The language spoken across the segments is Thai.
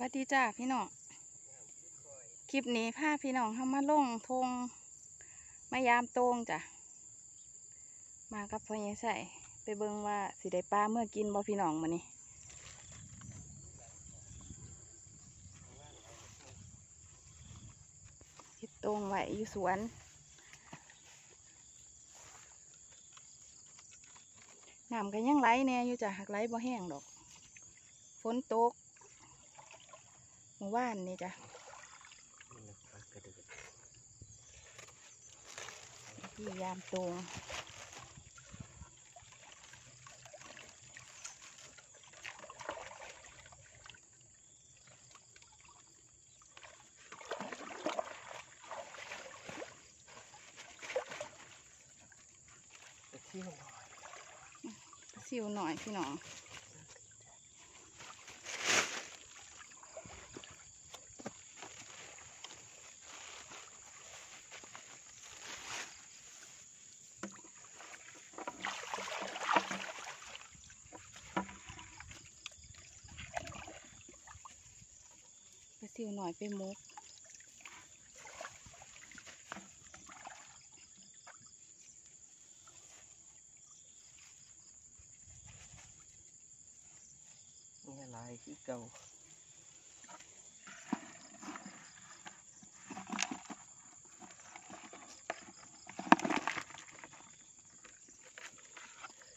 วัสดีจ้าพี่น้อง คลิปนี้พาพี่น้องเข้ามาลงทงมายามโตงจ้ะ มากับพ่อใหญ่ใส่ไปเบิ่งว่าสิได้ปลาเมื่อกินบ่พี่น้องมื้อนี้เฮ็ดโตงไว้อยู่สวนน้ำก็ยังไหลแน่อยู่จ้ะหักไหลบ่แห้งดอก ฝนตก เมื่อวานนี่จ้ะพี่ยามตรงสิวหน่อยพี่น้อง ปลาซิวหน่อยไปมุกนี่ลายคือเก่า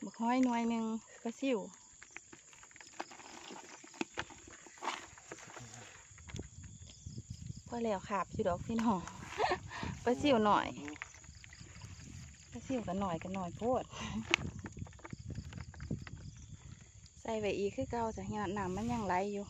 บักห้อยหน่วยหนึ่งปลาซิวพอ แล้วขาบสิดอกพี่น้องปลาซิวหน่อยปลาซิวกันหน่อยกันหน่อยโพด ใส่ไปอีกคือเก่าจ้ะเฮียน้ำมันยังไหลอยู่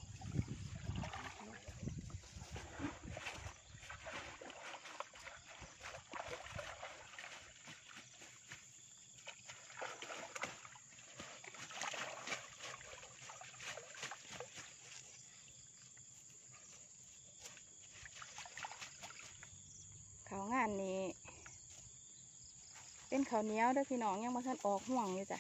เขานนี้ เป็นข้าวเหนียวด้อพี่น้องยังมาทันออกห่วงอยู่จ้ะ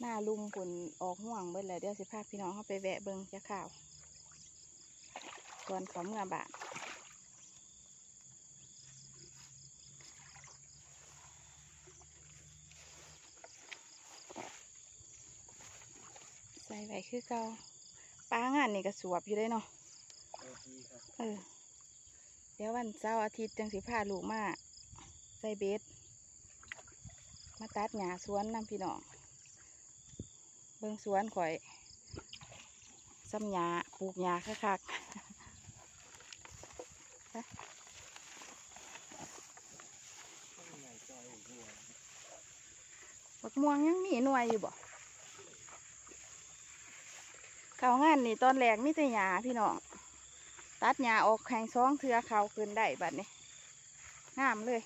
หน้าลุมผลออกห่วงเบิดเลยเดี๋ยวสิพาพี่น้องเขาไปแวะเบิงจะข่าว ก่อนขาเมื่อบาทใส่ไว้คือเก่าปลางานนี่ก็สวบอยู่เลยเนาะ เออ เดี๋ยววันเสาร์อาทิตย์จังสิพาลูกมาใส่เบสมาตัดหญ้าสวนนำพี่น้อง เบิ่งสวนข่อยซ้ำหญ้าปลูกหญ้าคักๆบักม่วงยังมีหน่วยอยู่บ่ เขางานนี่ตอนแรกมีแต่หญ้าพี่น้อง ตัดหญ้าออกแข่งซองเทือเขาขึ้นได้บัดนี้งามเลย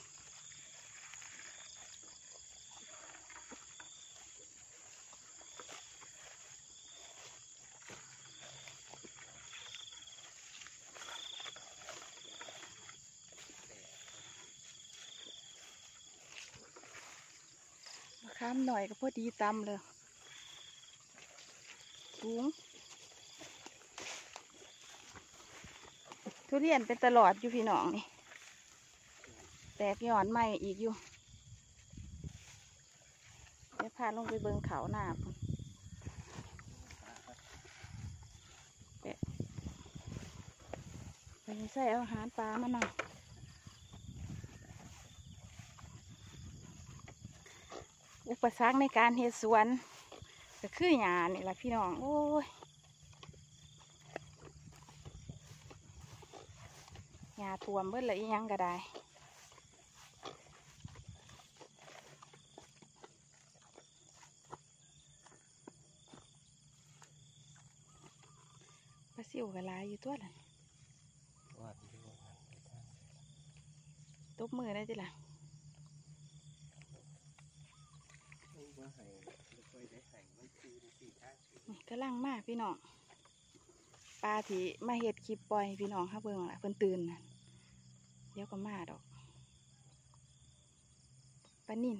มะขามหน่อยก็พอดีตำเลยสูง ทุเรียนเป็นตลอดอยู่พี่น้องนี่ แตกหย่อนใหม่อีกอยู่เดี๋ยวพาลงไปเบิงเขาหน้าพุ่นแปะไปใส่อาหารปลามาหน่อยอุปสรรคในการเฮ็ดสวนก็คือหญ้านี่แหละพี่น้อง โอ้ย หญ้า ท่วมเบิดเลยอียังก็ได้ปลาซิวก็ลายอยู่ตัวละว่าที่ว่าตบมือได้จิล่ะว่าให้ไม่ค่อยได้ให้มันคือสี่ท่ากำลังมาพี่น้องปลาที่มาเห็ดคลิปปล่อยพี่น้องเขาเบิ่งละเพิ่นตื่นนะ เดี๋ยวก็มาดอกปลานิ่น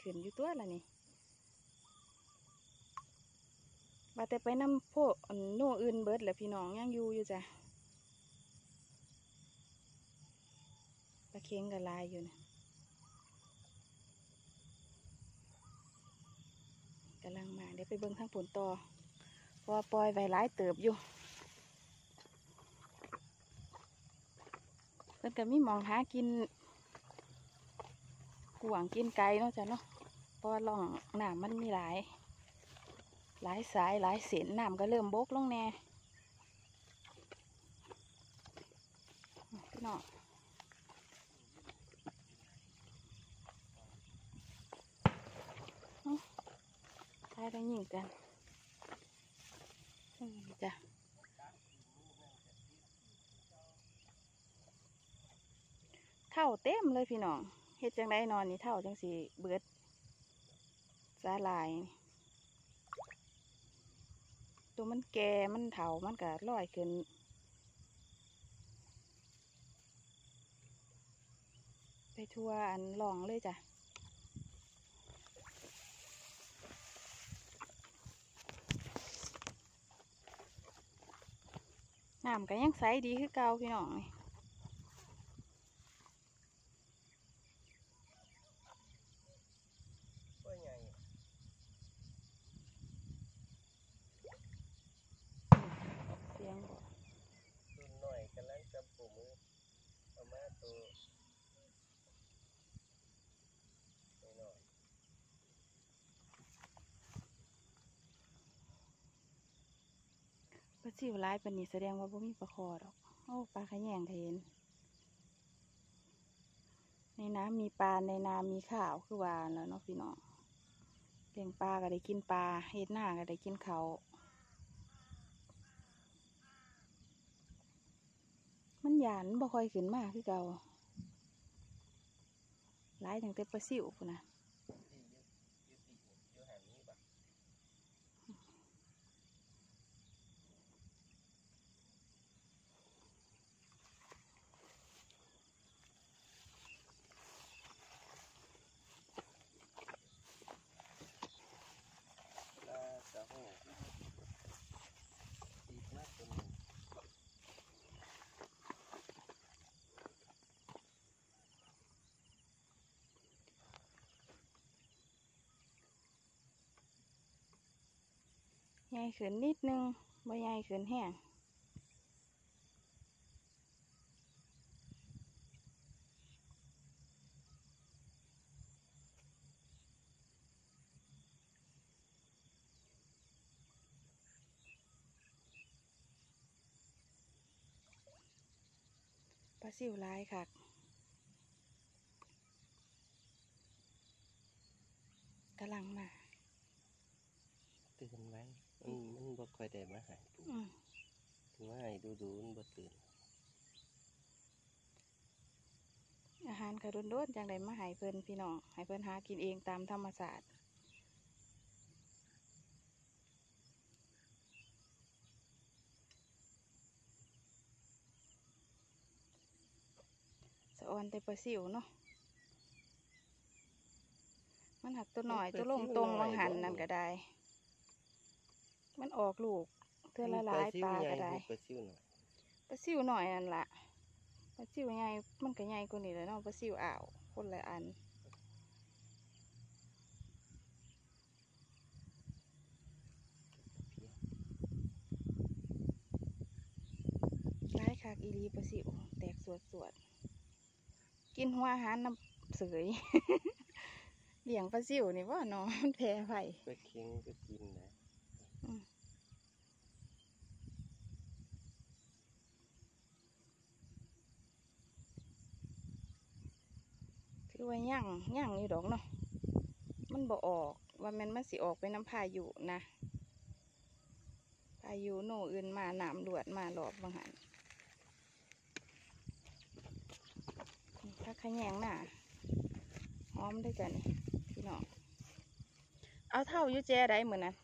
ขึ้นอยู่ตัวละนี่ว่าแต่ไปน้ำพอันโน่อื่นเบิดแหละพี่น้องยังอยู่อยู่จ้ะปลาเค็งกับลายอยู่นะกำลังมาเดี๋ยวไปเบิ่งทางผลต่อ พราปล่อยไว้หลายเติบอยู่เพิ่นก็มีมองหากินกวางกินไก่เนาะจ้ะเนาะเพราะว่าล่องน้ำมันมีหลาย หลายสายหลายเส้นน้ำก็เริ่มบกลงแน่พี่น้องเอ้าทายได้ยิงกัน จ้ะเท่าเต็มเลยพี่น้องเฮ็ดจังไดนอนนี่เท่าจังสีเบิดสาลาย ตัวมันแก่มันเถามันก็ลอยขึ้นไปทั่วอันลองเลยจ้ะ น้ำก็ยังใสดีคือเก่าพี่น้องนี่ ก็ใหญ่ เสียงบ่ รุ่นหน่อยกำลังจับปูมือเอามาตัวหน่อย ป ลาซิวร้ายปานนี้แสดงว่าบ่มีปลาคอดอก โอ้ปลาขะแยงเห็นในน้ำมีปลาในนามีข้าวคือว่าแล้วเนาะพี่น้องเลี้ยงปลาก็ได้กินปลาเฮ็ดหน้าก็ได้กินเขามันหยานบ่ค่อยขึ้นมากคือเก่าหลายตั้งแต่ปลาซิวพุ่นนะ ที่ยึดยึดติดอยู่หันนี้ปะ ลาสะโหตีมากตัวหนึ่ง ใหญ่ขึ้นนิดนึงบ่ใหญ่ขึ้นแห้งปลาซิวร้ายค่ะกำลังมา ตื่นไว้มันมันบ่ ค่อยได้มาหายปูอืมถึงว่าให้ดูดูๆมันบ่ตื่น อาหารกระโดนๆจังไดมาให้เพิ่นพี่น้องให้เพิ่นหากินเองตามธรรมศาสตร์สะออนแต่ปลาซิวเนาะ มันหักตัวหน่อยตัวลงตรงวังหันนั่นก็ได้ มันออกลูกเทือละหลายปลาก็ได้ปลาซิวหน่อยปลาซิวหน่อยนั่นละปลาซิวใหญ่มันก็ใหญ่กว่านี้แหล้วเนาะปลาซิวอ่าวคนละอันร้ายคากอีรีปลาซิวแตกสวดสวดๆกินหัวอาหารน้ำเสยเลี้ยงปลาซิวนี่ว่าน้องมันแพ้ไผ่ปลาเค็งก็กินนะ คือว่า ย่างย่างอยู่ดอกเนาะมันบ่ออกว่ามันมันสิออกไปน้ำพายุนะพายุโนอื่นมาหน้ำหลวดมาหลอบบางหันนี่ถ้าขะแยงหน่ะหอมได้จ้ะนี่พี่น้องเอาเท่ายุแจได้เหมือนนั้น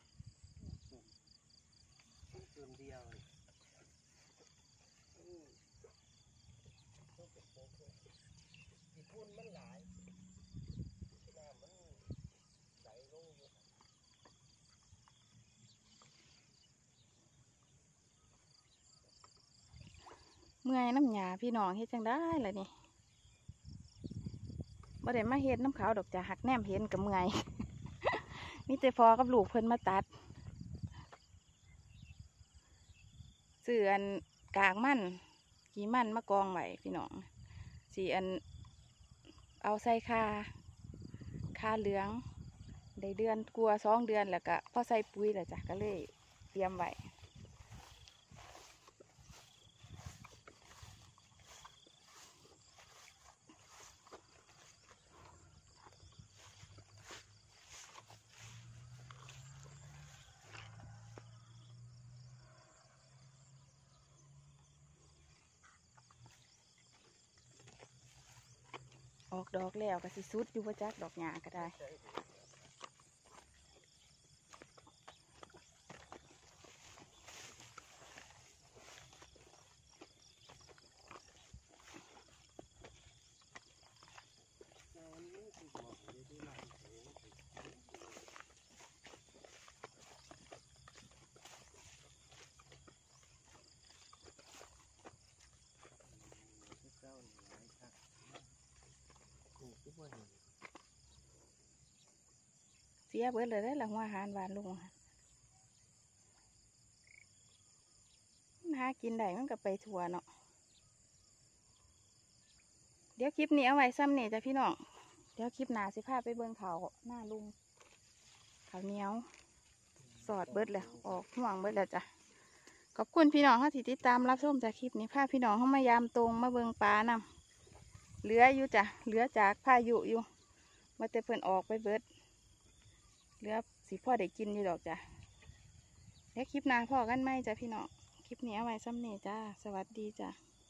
พุ่นมันหลายน้ำมัน มื่อยน้ำหยาพี่น้องเฮ็ดจังได้ล่ะนี่บ่ได้มาเฮ็ดน้ำขาวดอกจะหักแนมเห็นกับเมื่อยมีแต่พอกับลูกเพิ่นมาตัดเสื่ออันกากมั่นกี่มั่นมากองไว้พี่น้องสีอัน เอาใส่คาคาเหลือง ได้เดือนกลัวสองเดือนแล้วก็พอใส่ปุ๋ยแล้วจ้ะก็เลยเตรียมไว้ ออกดอกแล้วก็สิสุดอยู่ว่าจักดอกหญ้าก็ได้ เราอันนี้คือบอกเลยที่เราเองเจ้าหนีไรครับกูก็บ่เห็น เสียเบิดเลยได้ละหัวอาหารหวานลุงนหากินได้มันก็ไปทั่วเนาะเดี๋ยวคลิปนี้เอาไว้ซ้ำเนี่ยจ้ะพี่น้องเดี๋ยวคลิปหน้าสิพาไปเบิ่งเขาหน้าลุงเขาเนี้ยวสอดเบิดแล้วออกห่วงเบิดแล้วจ้ะขอบคุณพี่น้องที่ติดตามรับชมจากคลิปนี้พาพี่น้องเข้ามายามตรงมาเบิงปลานำเหลืออยู่จ้ะเหลือจากพายุอยู่มาแต่เพิ่นออกไปเบิด เหลือสีพ่อได้กินอยู่ดอกจ้ะแล้วคลิปหน้าพ่อกันไหมจ้ะพี่น้องคลิปนี้เอาไว้ซ้ำนี่จ้า สวัสดีจ้ะ